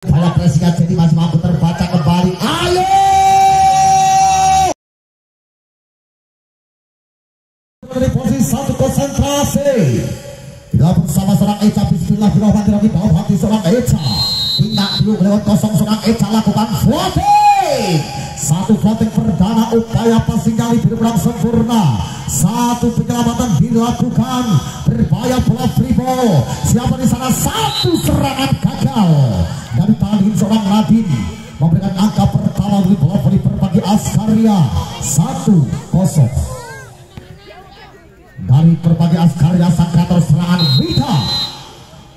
Para presiden jadi masih mampu terbaca kembali. Ayo! Dari posisi satu konsentrasi. Tidak bersama seorang Eca Bismillahirrahmanirrahim bawah hati seorang Eca. Tidak dulu lewat kosong seorang Eca lakukan floating. Satu floating perdana upaya passing kali berperang sempurna. Satu penyelamatan dilakukan. Berbahaya bola free Siapa di sana? Satu serangan gagal dari tangan seorang Nadin memberikan angka pertama di bola voli berbagi Askaria satu kosong dari berbagai Askaria sang kreator serangan Wita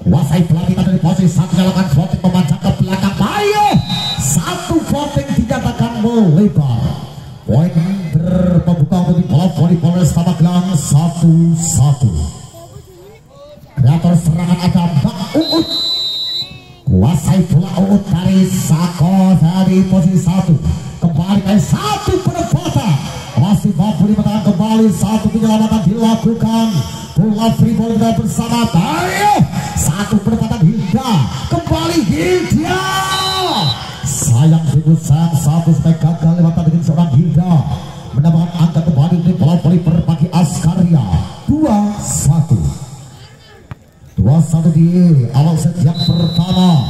kuasai pelatih dari posisi satu jalankan floating memanjang ke belakang ayo satu floating dinyatakan melebar. Poin berpembuka untuk bola voli Polres Gelang satu satu kreator serangan ada Mbak Uut. Kuasai bola Uut dari Sako dari posisi satu. Kembali ke satu penempatan masih mampu dimenangkan kembali. Satu penyelamatan dilakukan bola free bersama Tayo satu penempatan Hilda. Kembali Hilda. Sayang sungguh sayang satu sampai gagal lewatan dengan seorang Hilda. Mendapatkan angka kembali di bola voli berbagi Askaria. Dua satu. Dua satu di awal set yang pertama.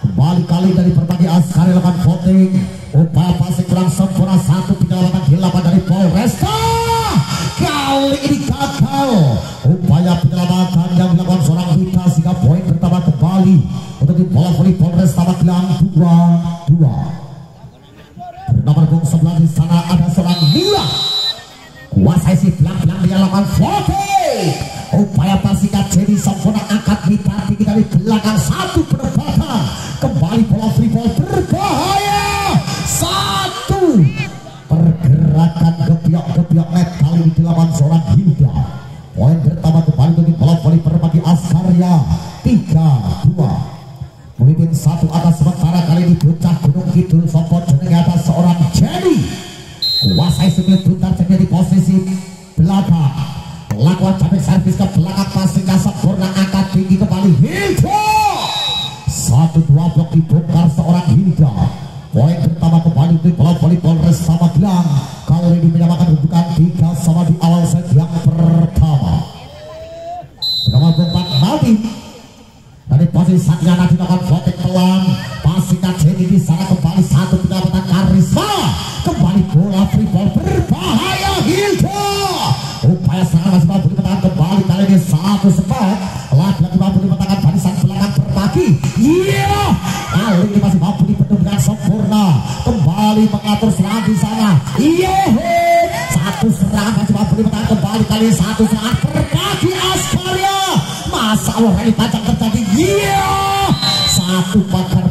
Kembali kali dari berbagai askari lakukan voting. Upaya passing kurang sempurna satu penyelamatan dilakukan dari Polresta kali ini dilakukan seorang Vita sehingga poin pertama kembali untuk di bola voli Polresta Magelang dua dua. Nomor punggung sebelah di sana ada seorang Mila. Kuasai si belang-belang dia lakukan voting upaya pasikat jadi sempurna angkat Vita tinggi dari belakang satu penempatan kuasai sembilan mengatur serangan di sana. Iya satu serangan mampu dimenangkan kembali kali satu serangan berbagi Askaria masa ini tajam terjadi? Iya. Satu bakar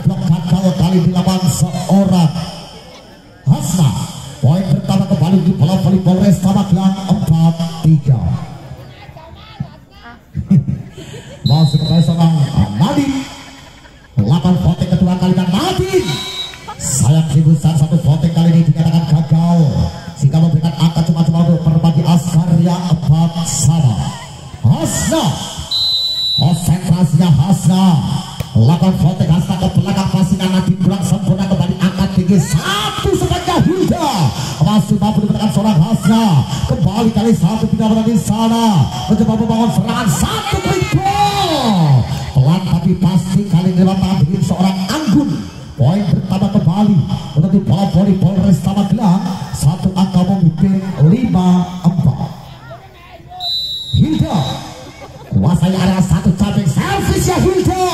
satu cabang servis ya Hilda.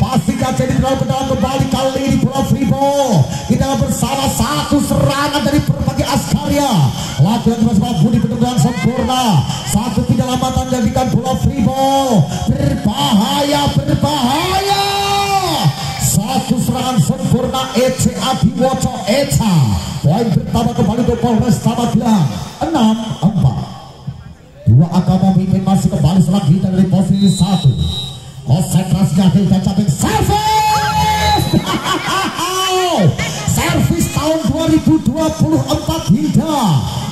Pastikan jadi pedang kembali kali ini free ball kita bersama satu serangan dari berbagai Askaria. Latihan mampu dipenuhi dengan sempurna. Satu penyelamatan jadikan free ball berbahaya berbahaya. Satu serangan sempurna ECA Diwoco Eca. Poin pertama kembali untuk Polres Magelang 6-4 dua agama memimpin masih kembali serang kita dari posisi satu konsentrasinya Hilda Caping servis servis tahun 2024 Hilda.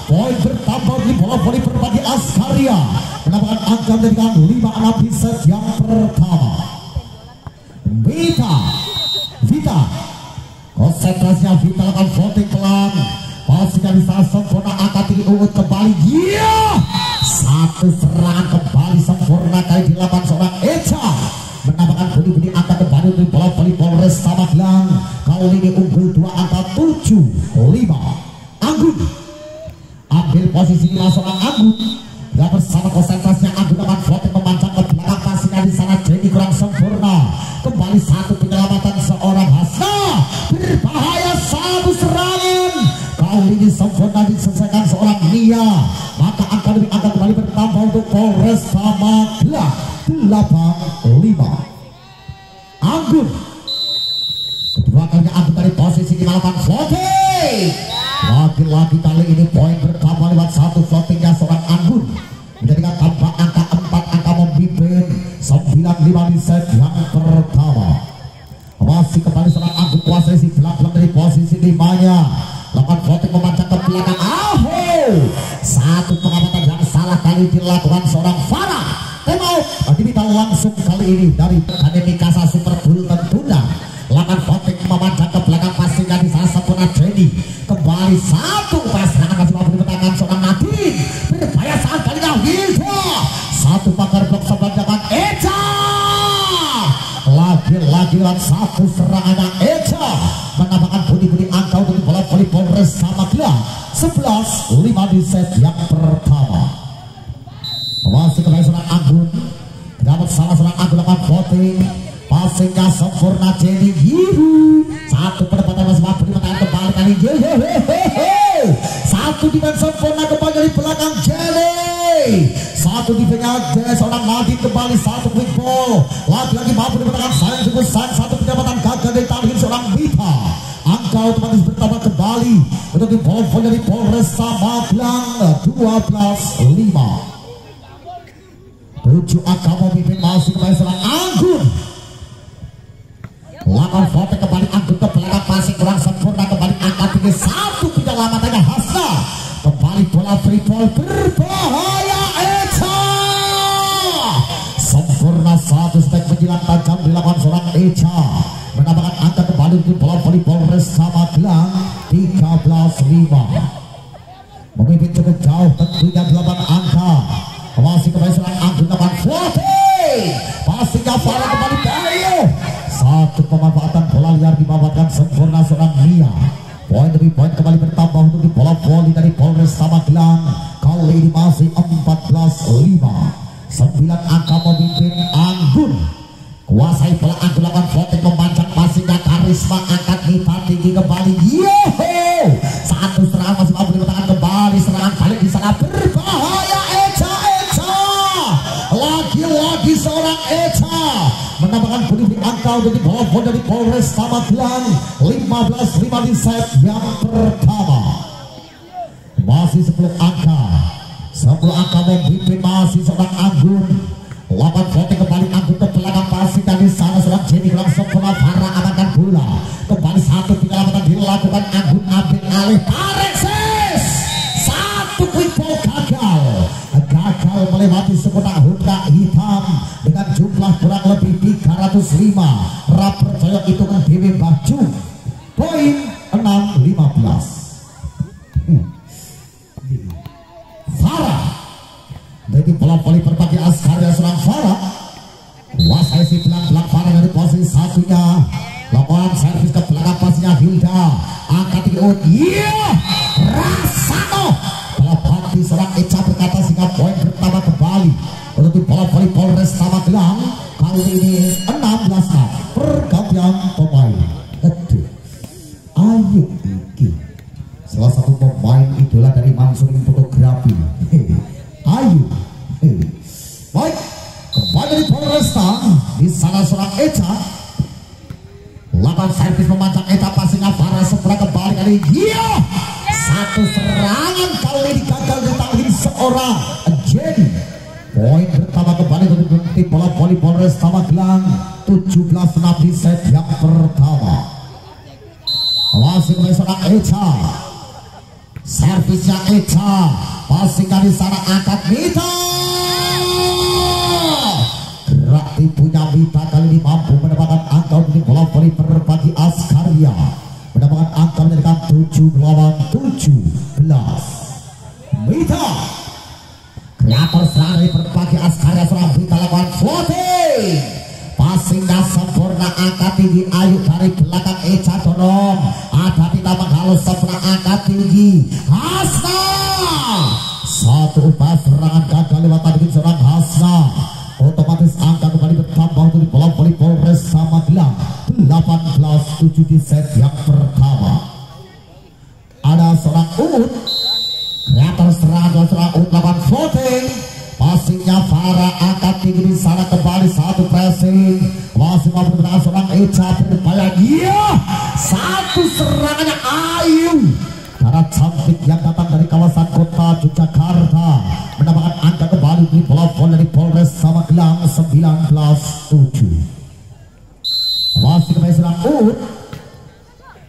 Poin bertambah di bola voli berbagi Askaria. Mendapatkan angka dengan 5 6 di set yang pertama. Vita. Vita. Konsentrasinya Vita lakukan voting pelan. Masih dari sana sempurna angkat tinggi ungut kembali. Iya satu serangan kembali sempurna kali dilakukan seorang Eca menambahkan budi-budi angka kembali untuk bola voli Polres Magelang kali ini unggul dua angka tujuh lima. Anggun. Ambil posisi di seorang Anggun. Dan bersama konsentrasinya Anggun akan floating memanjang ke belakang. Pastinya di sana jadi kurang sempurna. Kembali satu penyelamatan seorang Hasna berbahaya satu serangan. Kali ini sempurna diselesaikan seorang Nia maka angka demi angka kembali bertambah untuk Polres Magelang 85 Anggun. Kedua kalinya Anggun dari posisi di malaman floating lagi-lagi kali ini poin bertambah lewat satu floatingnya seorang Anggun. Menjadikan tambah angka 4 angka memimpin 95 di set yang pertama. Masih kembali seorang Anggun kuasai si belakang dari posisi limanya. Lakukan floating memanjang ke belakang. Aho! Satu kali dilakukan seorang Farah. Out diminta langsung kali ini dari Akademi Kasa Super Bull tentunya lakukan floating memanjang ke belakang pastinya di sana sempurna Jenny kembali satu pas serangan masih mampu dimenangkan seorang Nadine berbahaya saat kalinya Hilda satu pakar blok sebelah Eca lagi-lagi lewat satu kembali satu quick ball lagi-lagi mampu dimenangkan sayang sungguh sayang satu pendapatan gagal dari tangan seorang Mita angka otomatis bertambah kembali untuk di ball dari Magelang 15 5 di set yang pertama. Masih 10 angka. 10 angka memimpin masih seorang Anggun lawan voting kembali Anggun ke belakang pasti dari sana seorang Jenny langsung kena Farah amankan bola. Kembali satu penyelamatan dilakukan Anggun ambil alih tarik sis! Satu quick gagal. Gagal melewati sempurna Honda hitam dengan jumlah kurang lebih 305 এতটা ভেবে বাচ্চ? Masih kembali seorang Eca servisnya Eca pastikan di sana angkat Mita gerak tipunya Mita kali ini mampu mendapatkan angka di bola voli berbagi Askaria mendapatkan angka menjadikan 7 lawan 17 Mita kreator serangan dari berbagi Askaria serang Mita lakukan floating passingnya sempurna angka tinggi Ayu dari belakang Eca dorong ada Mita menghalus sempurna angka tinggi. Hasna! Satu upaya serangan gagal lewat tadi seorang Hasna. Otomatis angka kembali bertambah untuk di bola Polres sama Magelang 18-7 di set yang pertama. Ada seorang Uut kreator serangan seorang Uut lakukan floating passingnya Farah angkat tinggi di sana kembali satu pressing masih mampu menang seorang Eca berupaya iya satu serangannya Ayu. Cara cantik yang datang dari kawasan kota Yogyakarta. Mendapatkan angka kembali di voli dari Polres Samagelang 19-7 masih kembali serang Uut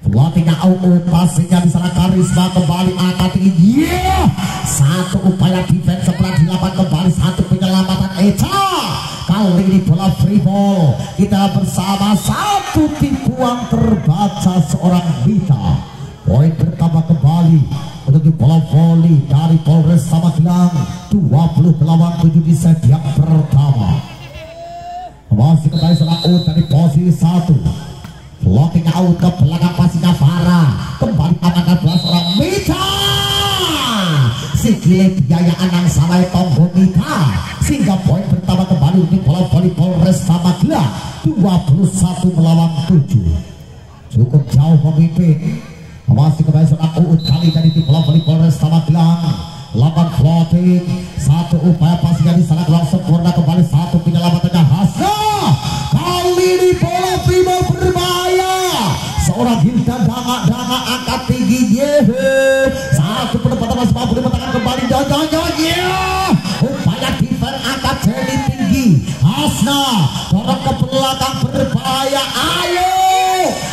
Pelatihnya Uut passingnya di sana Karisma kembali angkat tinggi. Yeah! satu upaya defense sebelah dilapan kembali satu penyelamatan Eca kali ini bola free ball. Kita bersama satu tipuan terbaca seorang Vita poin bertambah kembali di bola voli dari Polres Samagelang. 20 melawan 7 di set yang pertama. Masih kembali serang out dari posisi satu. Blocking out ke belakang pastinya Farah. Kembali amankan bola seorang Mita si gile biayaan yang samai tonggo Mita sehingga poin pertama kembali di bola voli Polres Samagelang. 21 melawan 7 cukup jauh memimpin. Masih kembali serang Uut kali dari di bola voli Polres Samagelang. Lakukan floating. Satu upaya pastinya di sana keluar sempurna kembali satu penyelamatannya Hasna kali ini bola prima berbahaya. Seorang Hilda danga danga angkat tinggi. Yehe. Satu penempatan masih mampu dimenangkan kembali. Jajanya yeah Hasna dorong ke belakang berbahaya. Ayo!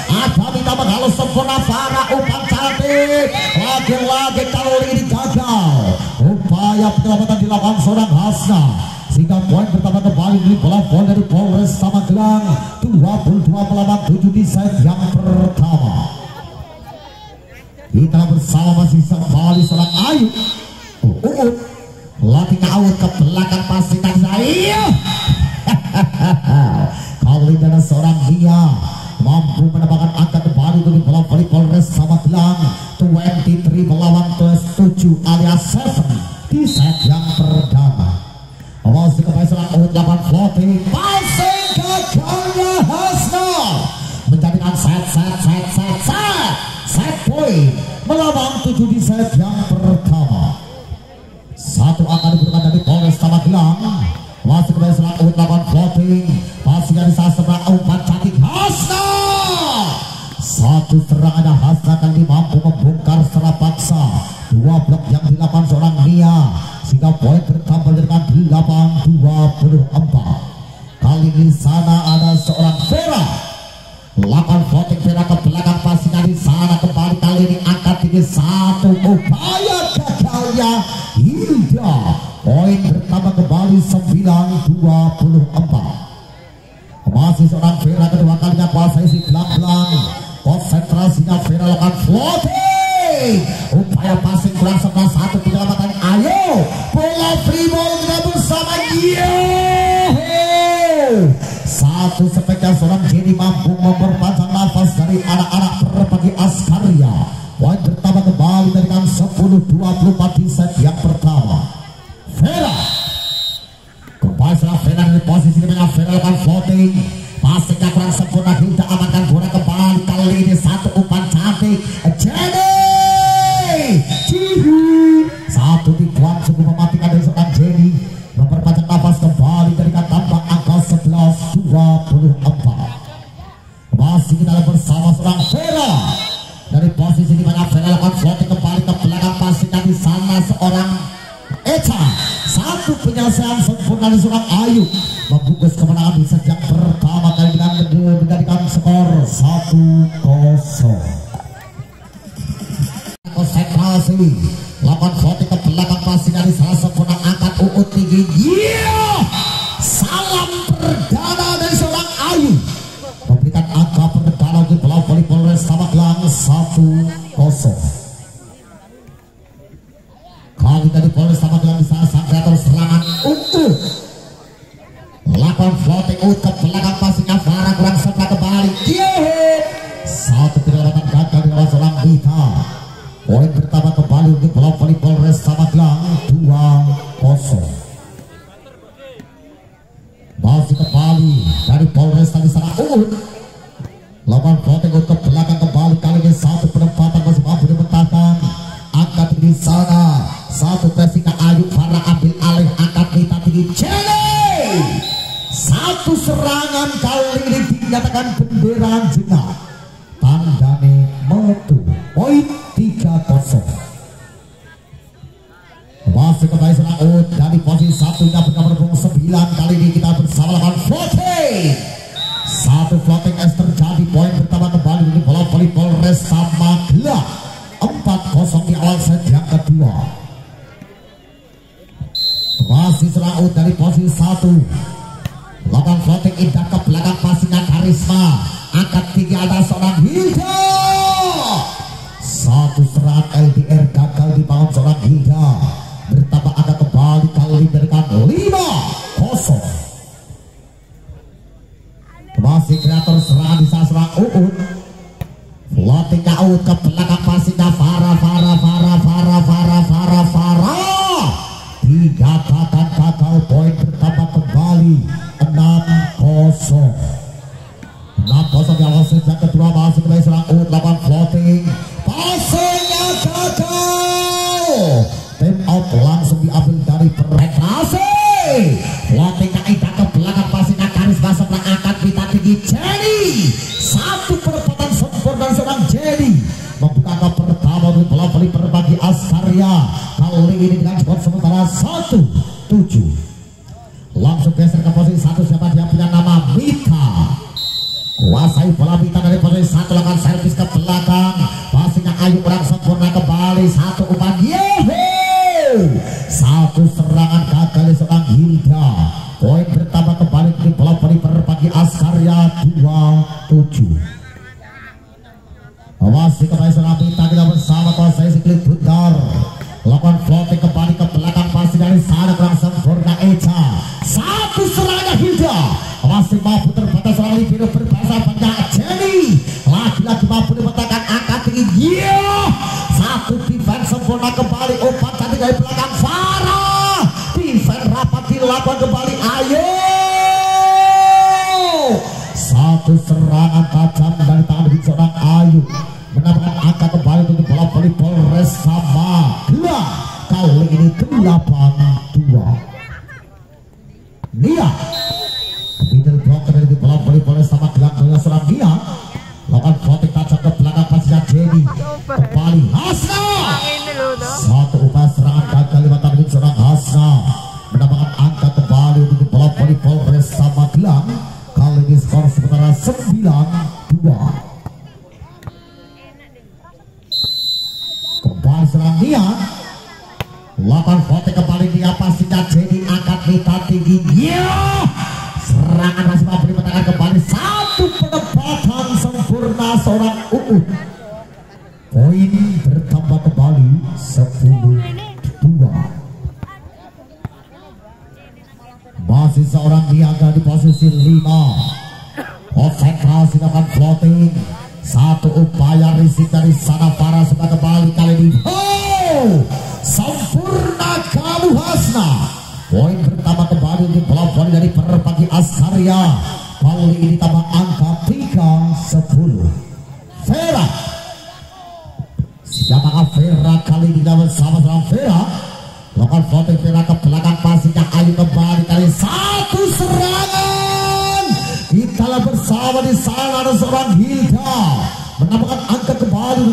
Ada minta menghalus sempurna Farah umpan cantik? Lagi-lagi kali ini gagal upaya penyelamatan dilakukan seorang Hasna. Sehingga poin pertama kembali di bola bola dari Polres Samagelang. 22 melawan 7 di set yang pertama. Kita bersama masih kembali seorang Ayu oh, oh, oh. lagi out ke belakang kali ini seorang dia mampu mendapatkan angka kembali dari bola voli Polres Samagelang 23 melawan plus 7 alias 7 di set yang pertama. Kembali serang out 8 floating passing gagalnya Hasna menjadikan set set set set set. Set point melawan 7 di set 8 floating masih dari saat sebelah umpan cantik Hasna satu serangannya Hasna kali mampu membongkar secara paksa dua blok yang dilakukan satu spesial seorang Jenny mampu memperpanjang nafas dari anak-anak berbagi Askaria. Poin pertama kembali kan 10-24 di set yang pertama. Vera! Kembali setelah Vera dari posisi dengan Vera lakukan floating. Passingnya kurang sempurna kita amankan Johnson, Dr. Throb, Austin, Place, Old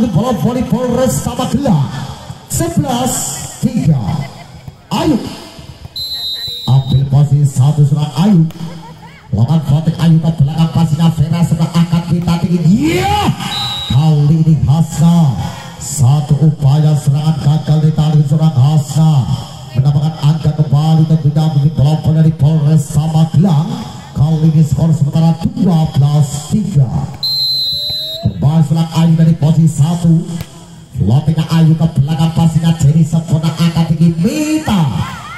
Atlet Bola Voli Polres Tabagelang 11 3 Ayu. Ambil posisi satu surat Ayu. Lawan Fotik Ayu ke belakang pastinya Vera serta akan kita tinggi dia iya. kali ini Hasna satu upaya serangan gagal ditarik serang hasa. Mendapatkan angka kembali tidak mungkin telepon dari Polres Samagelang kali ini skor sementara 12 3 Selang Ayu dari posisi satu. Floatingnya Ayu ke belakang pastinya jadi sempurna angkat tinggi Mita.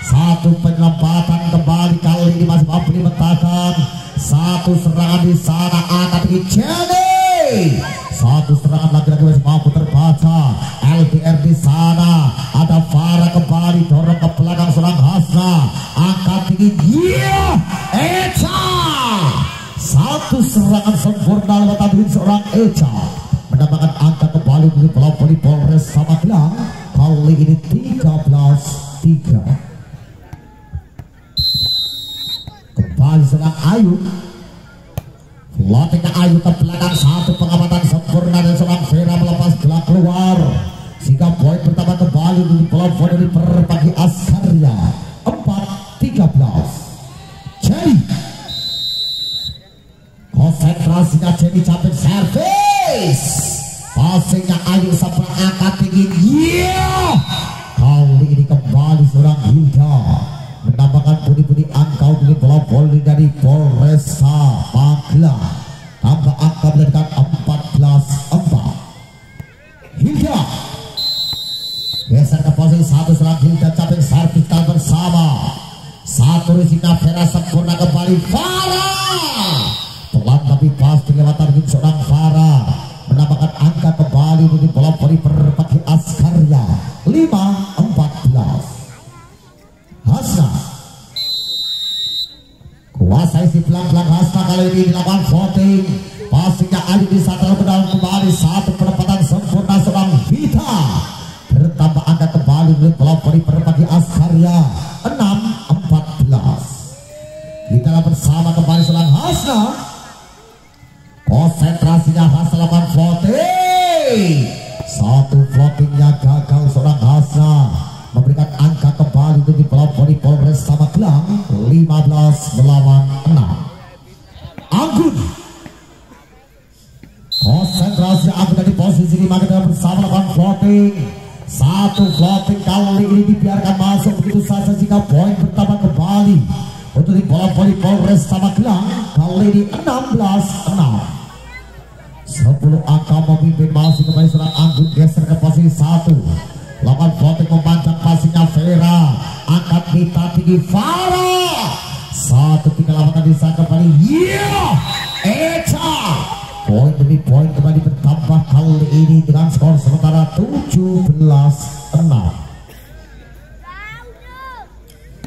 Satu penyelamatan kembali kali ini masih mampu dimentakan. Satu serangan di sana angkat tinggi Jenny. Satu serangan lagi-lagi masih mampu terbaca. LDR di sana. Ada Farah kembali dorong ke belakang serang Hasna. Angkat tinggi. Yeah! Echa! Satu serangan sempurna lewat tadi seorang Echa mendapatkan angka kembali dari pelopori Polres Samagelang. Kali ini 13 3 kembali seorang Ayu. Floatingnya Ayu ke belakang satu pengamatan sempurna dan seorang Vera melepas gerak keluar. Sehingga poin pertama kembali dari pelopor dari Perpagi Askarya 4 13 jadi konsentrasinya jadi capek servis passingnya Ayu sampai angkat tinggi yeah kali ini kembali seorang Hilda mendapatkan budi-budi angkau dari bola voli dari Polresta Magelang tambah angka menjadikan 14 4 Hilda geser ke posisi satu serang Hilda capek servis bersama. Satu risika Vera sempurna kembali. Farah pelan tapi pasti lewat target seorang Farah mendapatkan angka kembali dari bola voli berbagi Askarya 5 14 Hasna kuasai si pelan-pelan Hasna kali ini dilakukan voting. Pastinya Ali di saat terbenam kembali satu penempatan sempurna seorang Vita bertambah angka kembali dari bola voli berbagi Askarya 6 14 kita bersama kembali seorang Hasna konsentrasinya Hasna lakukan floating. Satu floatingnya gagal seorang Hasna memberikan angka kembali untuk di pelopori Polres Magelang 15 melawan 6 Anggun. Konsentrasi Anggun dari posisi 5 kita bersama lakukan floating. Satu floating kali ini dibiarkan masuk. Begitu saja jika poin pertama kembali untuk di bola voli Polres Magelang kali ini 16 6 10 angka memimpin masih kembali serang Anggun geser ke posisi satu. Lawan voting memanjang pastinya Vera. Angkat kita tinggi Farah. Satu tiga lawan di sana kembali. Yeah Echa poin demi poin kembali bertambah kali ini dengan skor sementara 17 6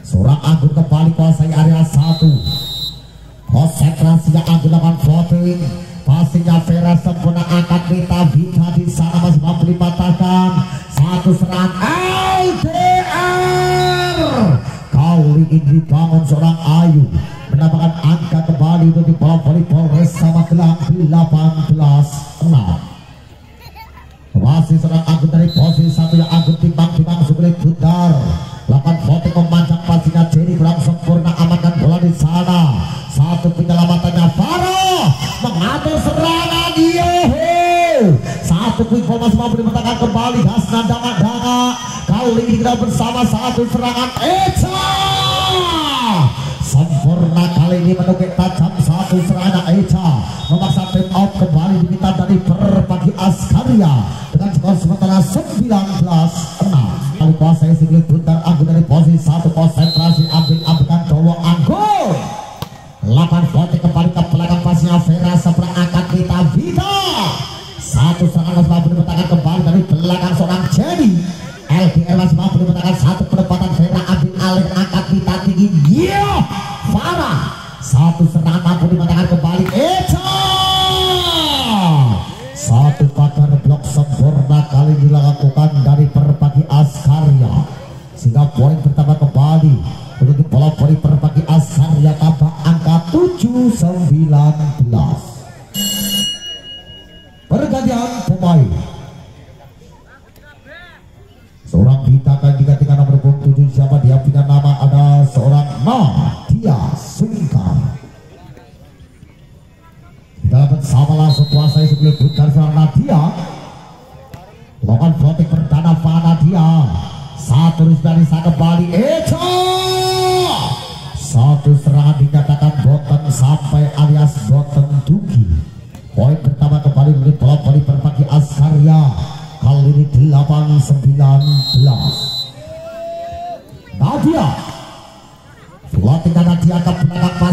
seorang Anggun kembali kuasai area satu. Konsentrasinya Anggun lawan voting pastinya Vera sempurna Mita Vita di sana masih mampu dipatahkan. Satu serangan LDR kali ini dibangun seorang Ayu mendapatkan angka kembali untuk di bola voli Polres Magelang 18 6 masih seorang Agung dari posisi satu yang Agung timbang-timbang sulit pudar lakukan voting memanjang pastinya jadi kurang sempurna amankan bola di sana. Satu penyelamatannya Farah mengatur serangan Yoho satu masih mampu dimenangkan kembali. Hasna Danga Danga kali ini kita bersama satu serangan. Echa sempurna kali ini menukik tajam satu serangan Echa memaksa tim out kembali diminta dari berbagi Askarya dengan skor sementara 19 6 kali kuasai Sigli Nadia Floating Nadia ke belakang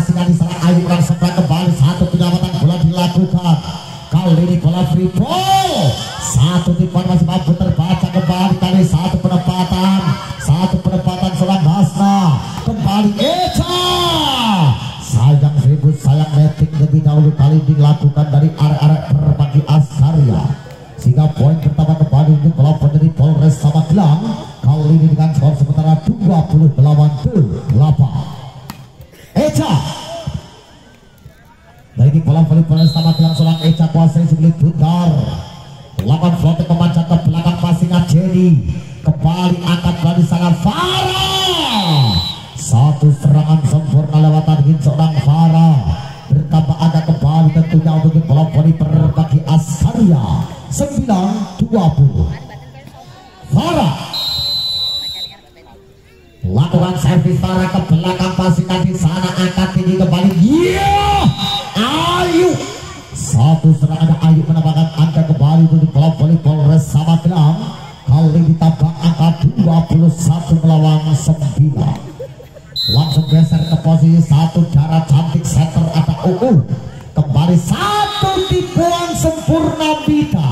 Bita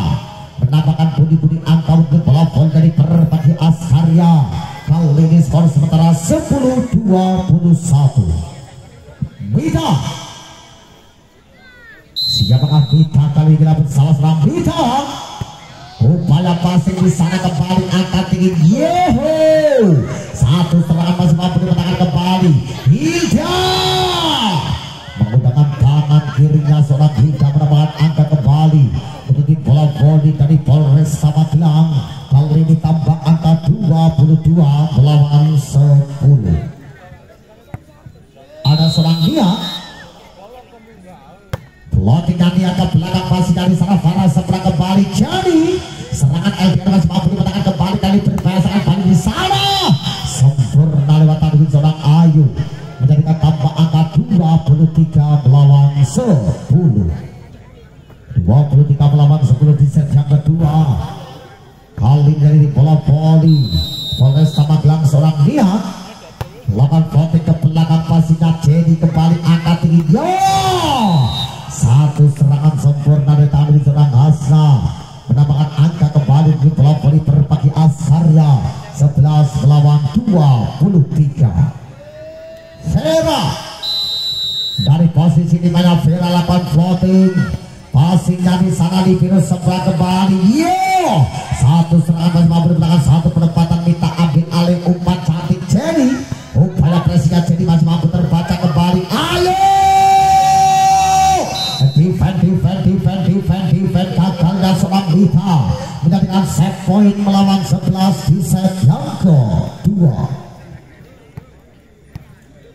menambahkan budi-budi angka untuk klub voli dari berbagi Askarya kali ini skor sementara 10-21 Bita Siapakah Bita kali ini bersama serang Bita Upaya passing di sana kembali angkat tinggi. Yeho kirinya seorang Hilda menambahkan angka kembali. Untuk di bola voli dari Polres Samagelang. Kali ini tambah angka 22 melawan 10 Ada seorang dia Loting nanti ke belakang masih dari sana Farah seberang kembali. Jadi serangan LDR masih mampu dimenangkan kembali kali berbahaya sangat balik di sana sempurna lewat tadi seorang Ayu 23 melawan 10 23 melawan 10 di set yang kedua. Kali di bola voli. Polres Magelang seorang lihat. Lawan voting ke belakang pastinya jadi kembali angkat tinggi. Yo! Satu serangan sempurna dari tangan serang Hasna menambahkan angka kembali di pelopori berbagi Asarya 11 melawan 23 Vera dari posisi di mana Vera lakukan floating. Passingnya di sana di virus sebelah kembali. Yo! Satu serangan di belakang satu penempatan minta ambil alih umpan cantik Jenny. Upaya presinya Jenny masih mampu terbaca kembali. Ayo! Defend defend defend defend defend gagalnya seorang Lita menjadikan set point melawan 11 di set yang kedua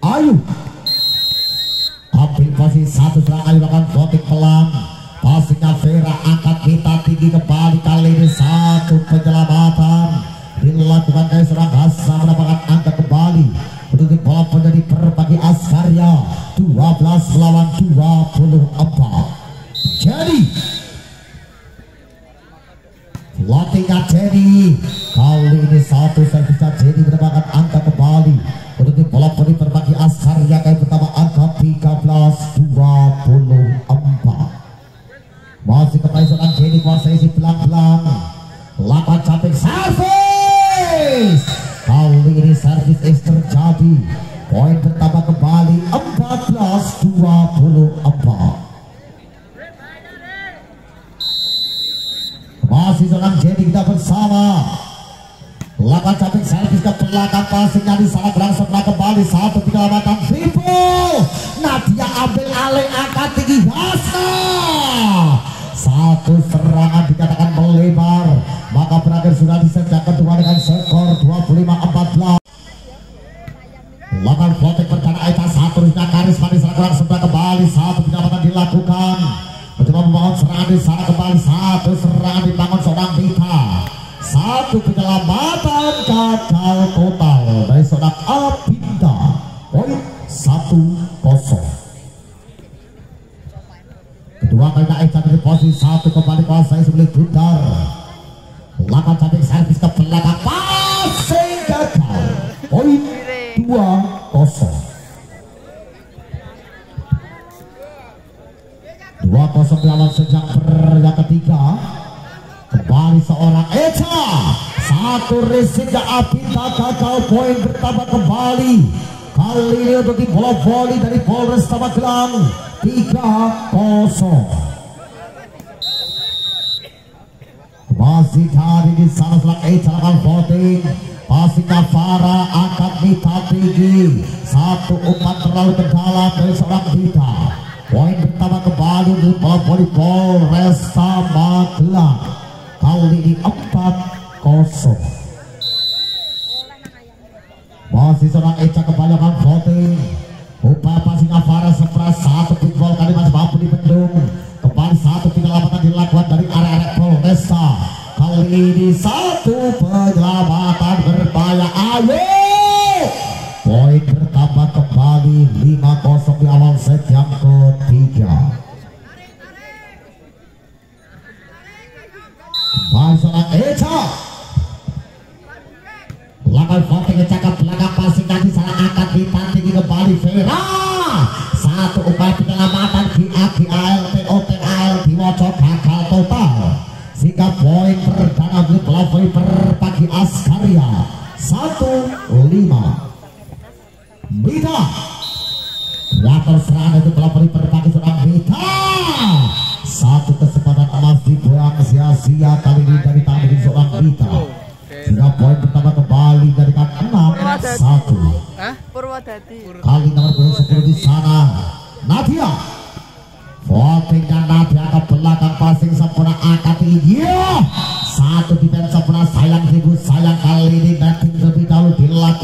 Ayu ambil posisi satu serang Ayu lakukan voting pelan passingnya Vera angkat kita tinggi kembali kali ini satu penyelamatan. Dilakukan dari serang Hasa mendapatkan bersama lakukan cantik servis ke belakang passingnya di sana berang sebelah kembali. Satu tiga batang triple Nadia ambil alih angkat tinggi. Hasa satu serangan dikatakan melebar. Maka berakhir sudah di set kedua dengan skor 25-14 lakukan floating berencana Aita satu sudah karisma di sana kurang sebelah kembali satu penyelamatan dilakukan mencoba membangun serangan di sana kembali satu serangan dibangun seorang Rita satu penyelamatan gagal bola volley dari Polres Tabaklang 3 kosong. Masih cari di sana selang eh celakan voting. Pasti Farah akan minta tinggi. Satu umpan terlalu terdalam dari seorang kita Poin pertama kembali di Polres Tabaklang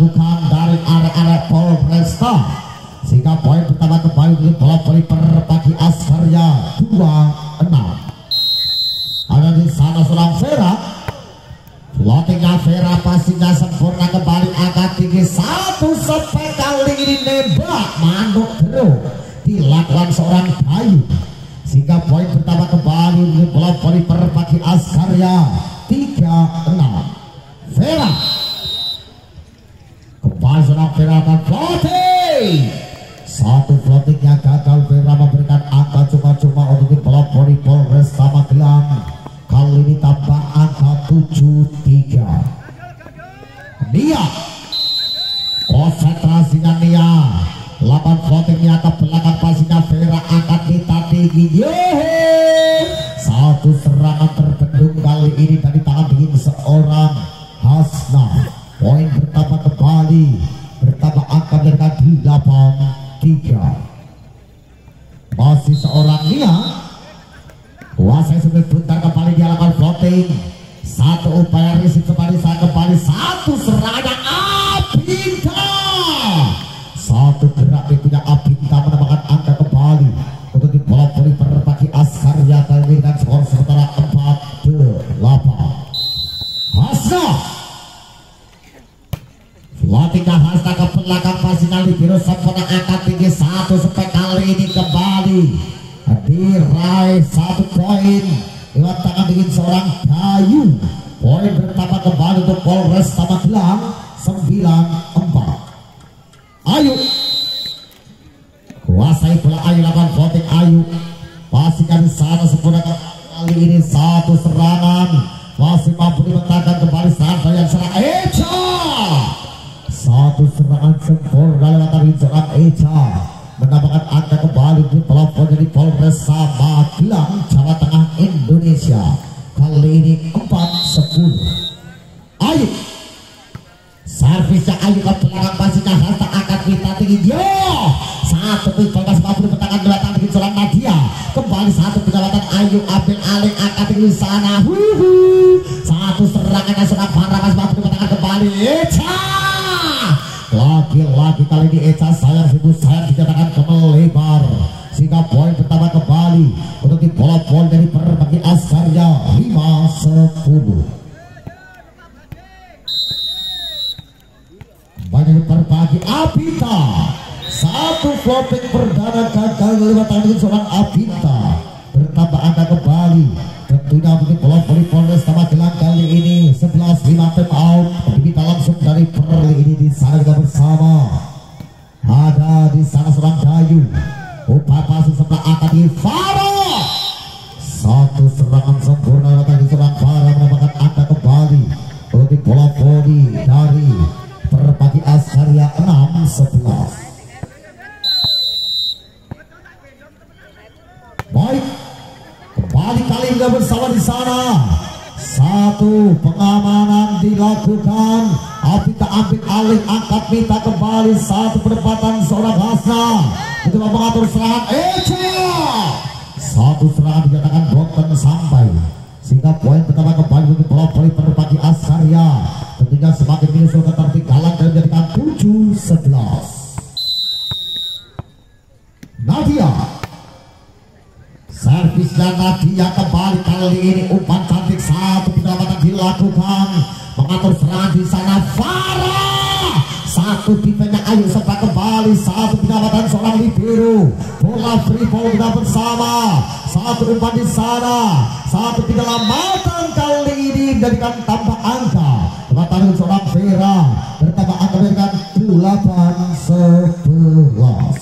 Jakarta. Slopik perdana gagal lewat tanding seorang Abinta. Bertambah angka kembali. Tentunya mungkin peluang voli Polres Magelang kali ini. 11 5 tap out. Kita langsung dari Perli ini di sana kita bersama. Ada di sana seorang Dayu. Upah pasir serta akan di Faro satu serangan sempurna lewat di seorang Faro menambahkan angka kembali. Untuk bola Poli dari Perpati Asaria 6 sebelas. Baik, kembali kali ini bersama di sana. Satu pengamanan dilakukan. Apita ambil alih angkat minta kembali satu penempatan seorang Hasna. Itu mengatur serangan Eca. Satu serangan dinyatakan broken sampai sehingga poin pertama kembali untuk voli berbagi Askarya tentunya semakin menyusul ketertinggalan dan menjadikan 7-11 Nadia Servis dan Nadia kembali kali ini. Umpan cantik satu pendapatan dilakukan. Mengatur serangan di sana. Farah! Satu tipenya Ayu sempat kembali. Satu pendapatan seorang libero bola free ball kita bersama. Satu umpan di sana. Satu penyelamatan kali ini menjadikan tambah angka. Pendapatan seorang Vera. Bertambah angka menjadikan 8 11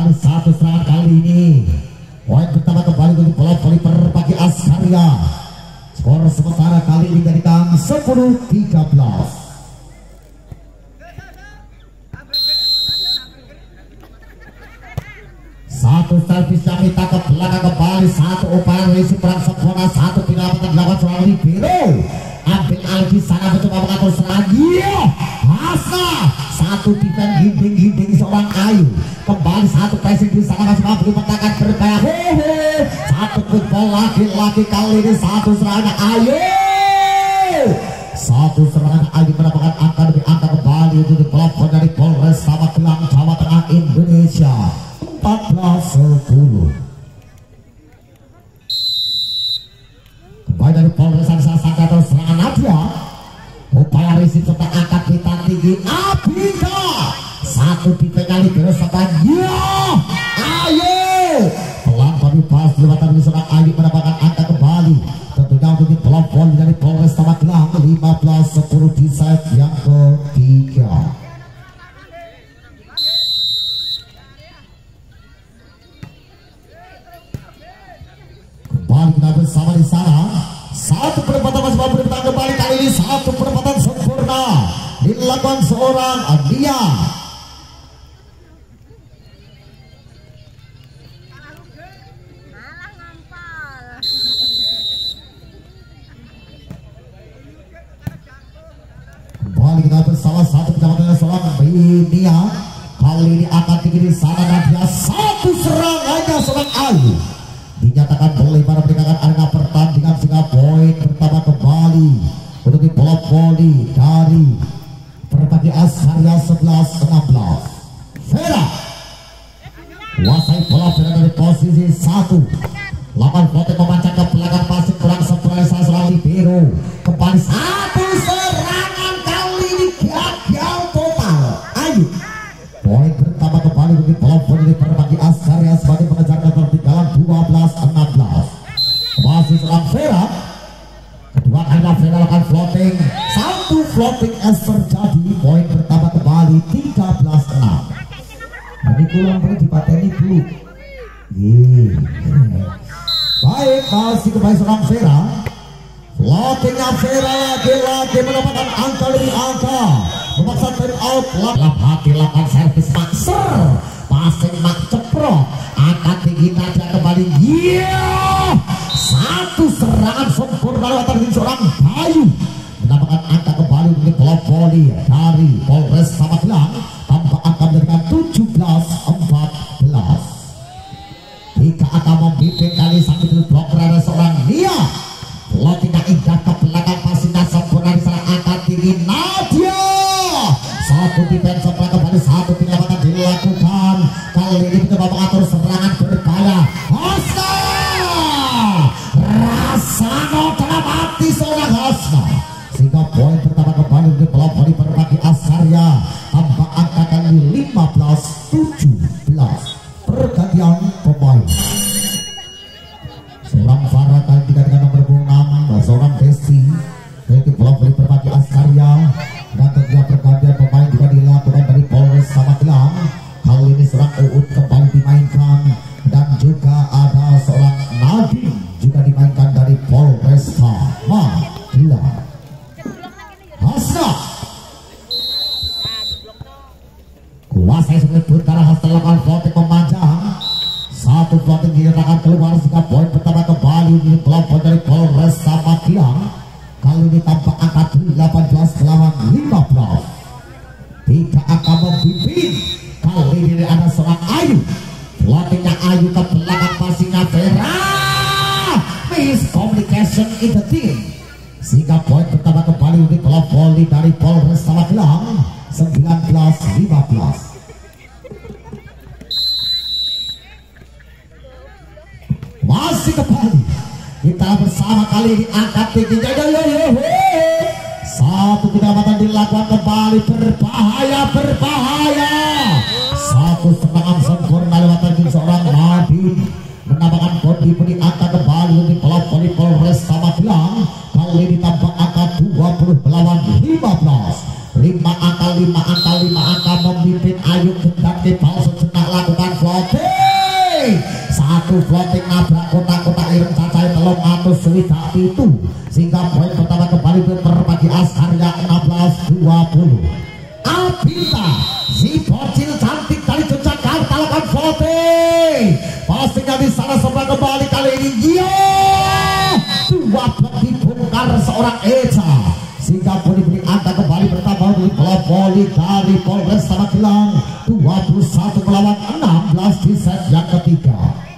Baru satu serangan kali ini. Poin pertama kembali untuk bola voli per bagi Askarya Skor sementara kali ini dari Kang 10 13 Satu servis yang ke belakang mampu dipetakan berkaya Hehe Satu football lagi-lagi kali ini Satu serangan Ayu dilakukan seorang Adia masih kembali seorang Vera floatingnya Vera lagi-lagi mendapatkan angka lebih angka. Memaksa time out. Lap hati lakukan servis makser passing mak ceprot angkat tinggi saja kembali. Yeah! satu serangan sempurna lewat dari seorang Bayu. Mendapatkan angka kembali untuk klub voli dari Polres Samagelang 18 melawan 15 tidak akan memimpin kali ini ada seorang Ayu floatingnya Ayu ke belakang passingnya Vera. Miscommunication in the team. Sehingga poin pertama kembali klub voli dari Polres Samagelang 19-15 masih kembali. Kita bersama kali ini angkat tinggi. Yo yo satu penyelamatan dilakukan kembali. Berbahaya berbahaya. Satu serangan sempurna lewat dari seorang Nadine menambahkan kodi beri angka kembali di klub voli Polres Samagelang. Kali ini tambah angka 20 melawan 15 lima angka lima angka lima angka memimpin Ayu gendang di bawah sejenak lakukan floating. Satu floating nabrak kotak-kotak ireng cacai telung atus swidak itu sehingga di sana sebelah kembali kali ini. Iya. Dua blok dibongkar seorang Eca. Sehingga pun diberi angka kembali bertambah di voli dari Polres Samagelang 21 melawan 16 di set yang ketiga